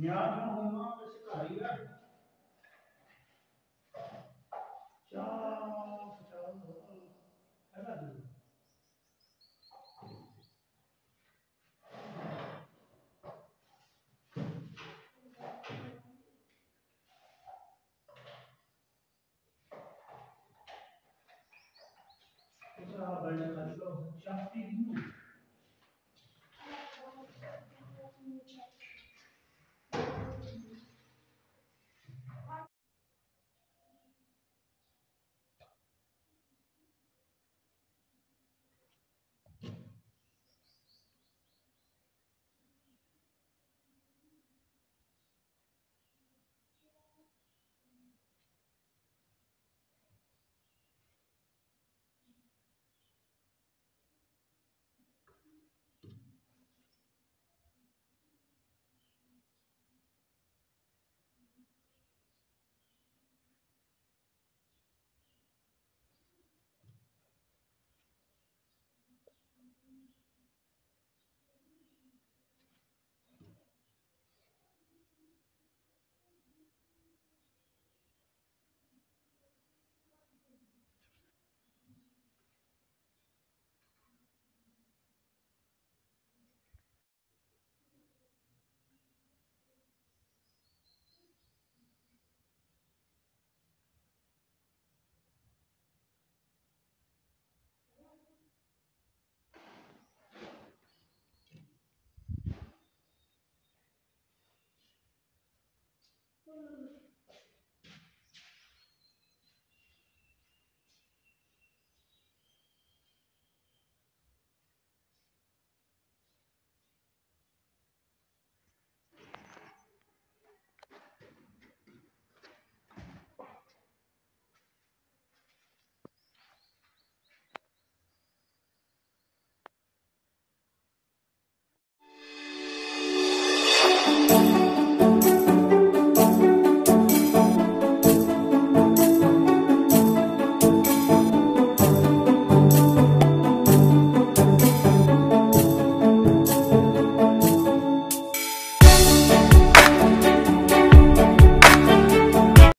Nihat'ın olmam ve sıkarıyor. Çağ, çağ. Evet. Şahsi